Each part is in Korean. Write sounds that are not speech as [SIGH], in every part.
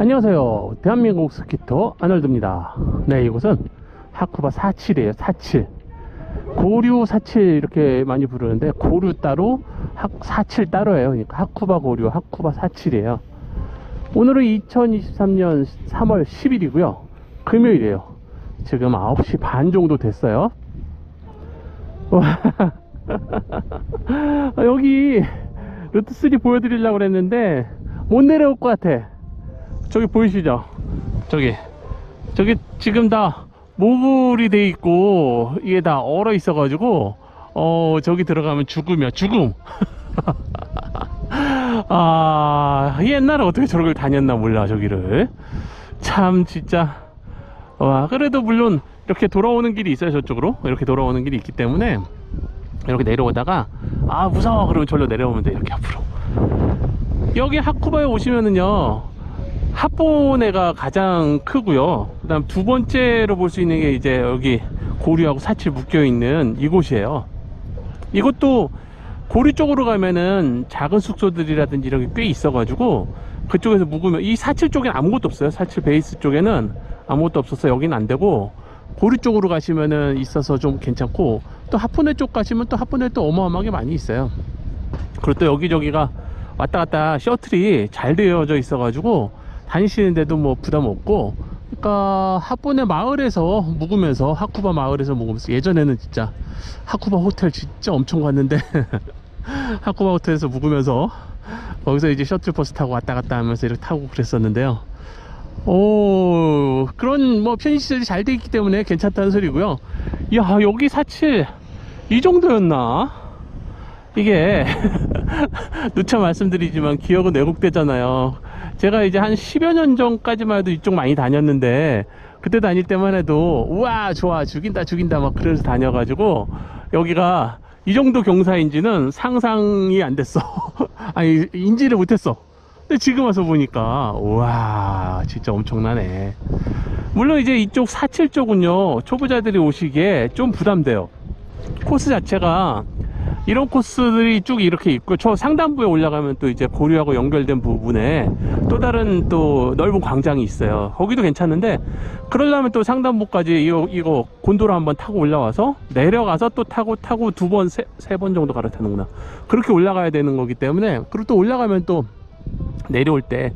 안녕하세요. 대한민국 스키터 아놀드입니다. 네, 이곳은 하쿠바 47이에요. 47. 고류 47 이렇게 많이 부르는데 고류 따로 하, 47 따로예요. 그러니까 하쿠바 고류, 하쿠바 47이에요. 오늘은 2023년 3월 10일이고요. 금요일이에요. 지금 9시 반 정도 됐어요. [LAUGHS] 여기 루트 3 보여드리려고 그랬는데 못 내려올 것 같아. 저기 보이시죠? 저기 저기 지금 다 모블이 돼 있고 이게 다 얼어 있어 가지고 어 저기 들어가면 죽으면 죽음. [LAUGHS] 아 옛날에 어떻게 저걸 다녔나 몰라 저기를. 참 진짜. 와 그래도 물론 이렇게 돌아오는 길이 있어요 저쪽으로. 이렇게 돌아오는 길이 있기 때문에 이렇게 내려오다가 아 무서워. 그러면 절로 내려오면 돼 이렇게 앞으로. 여기 하쿠바에 오시면은요 합본회가 가장 크고요. 그 다음 두 번째로 볼 수 있는 게 이제 여기 고류하고 사칠 묶여 있는 이곳이에요. 이것도 고류 쪽으로 가면은 작은 숙소들이라든지 이런 게 꽤 있어 가지고 그쪽에서 묵으면 이 사칠 쪽엔 아무것도 없어요. 사칠 베이스 쪽에는 아무것도 없어서 여기는 안 되고 고류 쪽으로 가시면은 있어서 좀 괜찮고 또 하포네 쪽 가시면 또 하포네 또 어마어마하게 많이 있어요. 그리고 또 여기저기가 왔다 갔다 셔틀이 잘 되어져 있어 가지고 다니시는데도 뭐 부담 없고 그러니까 하포네 마을에서 묵으면서 하쿠바 마을에서 묵으면서 예전에는 진짜 하쿠바 호텔 진짜 엄청 갔는데 [LAUGHS] 하쿠바 호텔에서 묵으면서 거기서 이제 셔틀버스 타고 왔다 갔다 하면서 이렇게 타고 그랬었는데요. 오 그런 뭐 편의시설이 잘 돼 있기 때문에 괜찮다는 소리고요. 야 여기 사칠 이 정도였나? 이게 [LAUGHS] 누차 말씀드리지만 기억은 왜곡되잖아요 제가 이제 한 10여 년 전까지만 해도 이쪽 많이 다녔는데 그때 다닐 때만 해도 우와 좋아 죽인다 죽인다 막 그래서 다녀가지고 여기가 이 정도 경사인지는 상상이 안 됐어. [LAUGHS] 아니 인지를 못했어. 근데 지금 와서 보니까 우와 진짜 엄청나네. 물론 이제 이쪽 사칠 쪽은요 초보자들이 오시기에 좀 부담돼요. 코스 자체가 이런 코스들이 쭉 이렇게 있고 저 상단부에 올라가면 또 이제 고류하고 연결된 부분에 또 다른 또 넓은 광장이 있어요. 거기도 괜찮은데 그러려면 또 상단부까지 이거, 이거 곤도라 한번 타고 올라와서 내려가서 또 타고 타고 두 번 세 번 정도 갈아타는구나. 그렇게 올라가야 되는 거기 때문에 그리고 또 올라가면 또 내려올 때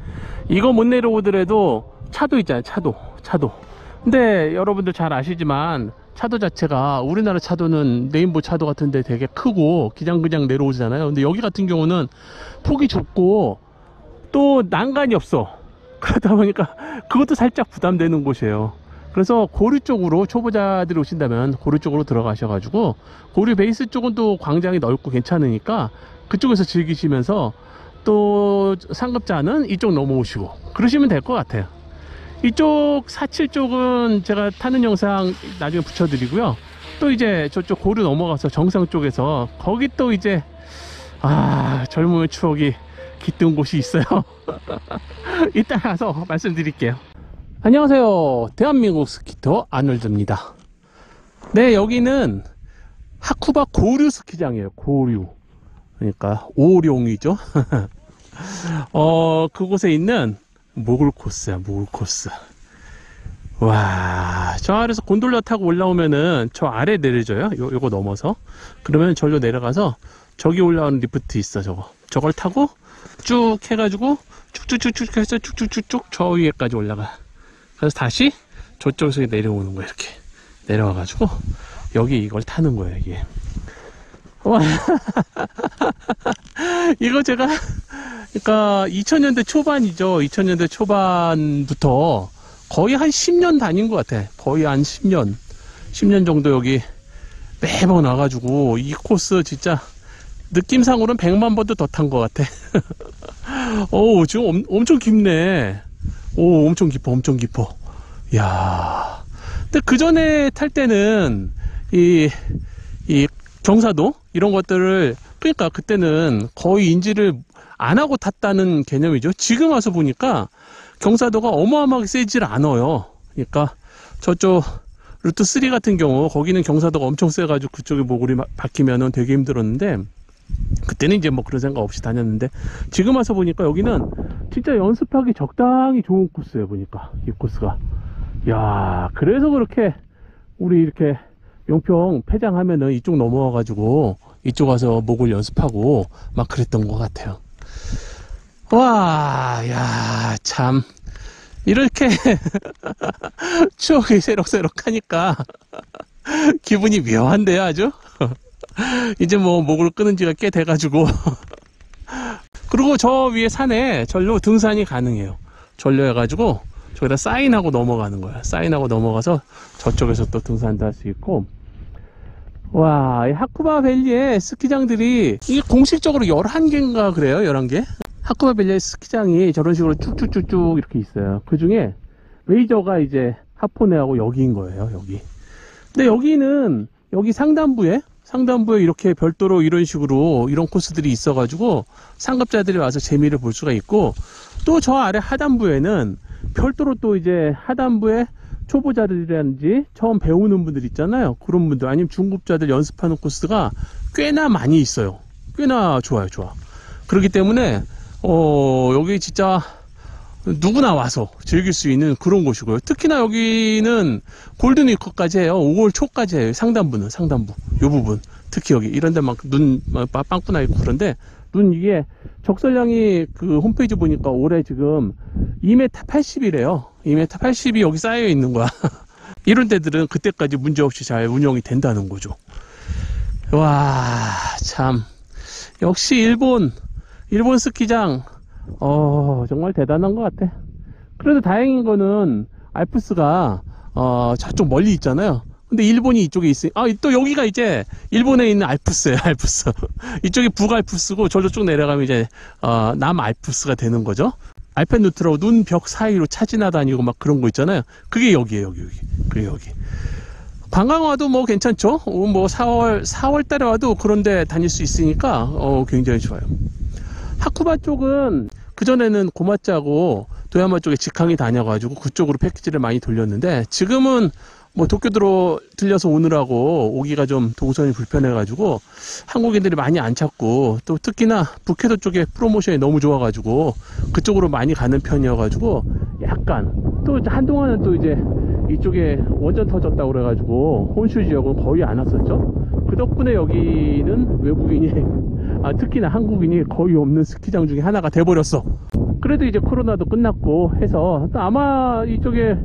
이거 못 내려오더라도 차도 있잖아요 차도 차도. 근데 여러분들 잘 아시지만 차도 자체가 우리나라 차도는 레인보 차도 같은데 되게 크고 그냥 그냥 내려오잖아요. 근데 여기 같은 경우는 폭이 좁고 또 난간이 없어. [LAUGHS] 그러다 보니까 그것도 살짝 부담되는 곳이에요. 그래서 고류 쪽으로 초보자들이 오신다면 고류 쪽으로 들어가셔 가지고 고류 베이스 쪽은 또 광장이 넓고 괜찮으니까 그쪽에서 즐기시면서 또 상급자는 이쪽 넘어오시고 그러시면 될 것 같아요 이쪽 47 쪽은 제가 타는 영상 나중에 붙여드리고요. 또 이제 저쪽 고류 넘어가서 정상 쪽에서 거기 또 이제 아 젊음의 추억이 깃든 곳이 있어요. [LAUGHS] 이따 가서 말씀드릴게요. 안녕하세요. 대한민국 스키터 아놀드입니다. 네 여기는 하쿠바 고류 스키장이에요. 고류. 그러니까 오룡이죠. [LAUGHS] 어 그곳에 있는 모글 코스야 모글 코스 와, 저 아래서 곤돌라 타고 올라오면은 저 아래 내려져요. 요, 요거 넘어서. 그러면 절로 내려가서 저기 올라오는 리프트 있어, 저거. 저걸 타고 쭉 해가지고 쭉쭉쭉쭉 해서 쭉쭉쭉쭉 저 위에까지 올라가. 그래서 다시 저쪽에서 내려오는 거야, 이렇게. 내려와가지고 여기 이걸 타는 거예요, 이게. 와. [LAUGHS] 이거 제가 그러니까 2000년대 초반이죠. 2000년대 초반부터 거의 한 10년 다닌 것 같아. 거의 한 10년. 10년 정도 여기 매번 와가지고 이 코스 진짜 느낌상으로는 100만 번도 더 탄 것 같아. [LAUGHS] 오, 지금 엄, 엄청 깊네. 오, 엄청 깊어, 엄청 깊어. 야 근데 그 전에 탈 때는 이, 이 경사도 이런 것들을 그러니까 그때는 거의 인지를 안 하고 탔다는 개념이죠. 지금 와서 보니까 경사도가 어마어마하게 세질 않아요. 그러니까 저쪽 루트 3 같은 경우 거기는 경사도가 엄청 세가지고 그쪽에 모글이 박히면은 되게 힘들었는데 그때는 이제 뭐 그런 생각 없이 다녔는데 지금 와서 보니까 여기는 진짜 연습하기 적당히 좋은 코스예요 보니까 이 코스가 야 그래서 그렇게 우리 이렇게 용평 폐장하면은 이쪽 넘어와 가지고 이쪽 와서 목을 연습하고 막 그랬던 것 같아요. 와 야 참. 이렇게 [LAUGHS] 추억이 새록새록 하니까 [LAUGHS] 기분이 묘한데요 아주? [LAUGHS] 이제 뭐 목을 끄는 지가 꽤 돼가지고. 그리고 저 위에 산에 절로 등산이 가능해요. 절로 해가지고 저기다 사인하고 넘어가는 거야. 사인하고 넘어가서 저쪽에서 또 등산도 할 수 있고 와, 이 하쿠바 밸리의 스키장들이 이게 공식적으로 11개인가 그래요 11개? 하쿠바 밸리의 스키장이 저런 식으로 쭉쭉쭉쭉 이렇게 있어요. 그 중에 메이저가 이제 하포네하고 여기인 거예요 여기. 근데 여기는 여기 상단부에 상단부에 이렇게 별도로 이런 식으로 이런 코스들이 있어가지고 상급자들이 와서 재미를 볼 수가 있고 또 저 아래 하단부에는 별도로 또 이제 하단부에 초보자들이라든지 처음 배우는 분들 있잖아요 그런 분들 아니면 중급자들 연습하는 코스가 꽤나 많이 있어요 꽤나 좋아요 좋아 그렇기 때문에 어 여기 진짜 누구나 와서 즐길 수 있는 그런 곳이고요. 특히나 여기는 골든 위커까지 해요. 5월 초까지 해요. 상단부는 상단부 요 부분 특히 여기 이런 데 막 눈 빵꾸 나 있고 그런데 눈 이게 적설량이 그 홈페이지 보니까 올해 지금 2m 80이래요. 2m 80이 여기 쌓여 있는 거야. [LAUGHS] 이런 데들은 그때까지 문제 없이 잘 운영이 된다는 거죠. 와, 참. 역시 일본, 일본 스키장, 어, 정말 대단한 것 같아. 그래도 다행인 거는 알프스가, 어, 저쪽 멀리 있잖아요. 근데 일본이 이쪽에 있으니, 아, 또 여기가 이제 일본에 있는 알프스예요, 알프스. [LAUGHS] 이쪽이 북알프스고 쭉 내려가면 이제, 어, 남알프스가 되는 거죠. 알펜루트라고 눈벽 사이로 차 지나 다니고 막 그런 거 있잖아요. 그게 여기에요, 여기, 여기. 그게 여기. 관광 와도 뭐 괜찮죠? 어, 뭐 4월, 4월 달에 와도 그런데 다닐 수 있으니까, 어, 굉장히 좋아요. 하쿠바 쪽은 그전에는 고마짜고 도야마 쪽에 직항이 다녀가지고 그쪽으로 패키지를 많이 돌렸는데 지금은 뭐 도쿄도로 들려서 오느라고 오기가 좀 동선이 불편해가지고 한국인들이 많이 안 찾고 또 특히나 북해도 쪽에 프로모션이 너무 좋아가지고 그쪽으로 많이 가는 편이어가지고 약간 또 한동안은 또 이제 이쪽에 원전 터졌다고 그래가지고 혼슈 지역은 거의 안 왔었죠? 그 덕분에 여기는 외국인이 아, 특히나 한국인이 거의 없는 스키장 중에 하나가 돼버렸어 그래도 이제 코로나도 끝났고 해서 또 아마 이쪽에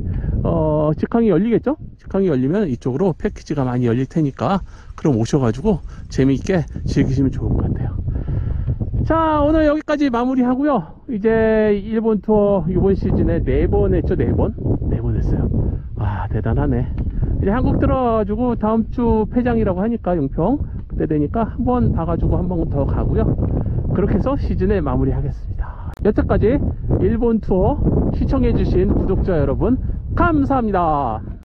어, 직항이 열리겠죠? 직항이 열리면 이쪽으로 패키지가 많이 열릴 테니까 그럼 오셔가지고 재미있게 즐기시면 좋을 것 같아요. 자 오늘 여기까지 마무리 하고요. 이제 일본 투어 이번 시즌에 네 번 했죠? 네 번? 네 번 했어요. 와 대단하네. 이제 한국 들어가지고 다음 주 폐장이라고 하니까 용평 그때 되니까 한 번 봐가지고 한 번 더 가고요. 그렇게 해서 시즌을 마무리 하겠습니다. 여태까지 일본 투어 시청해주신 구독자 여러분 감사합니다.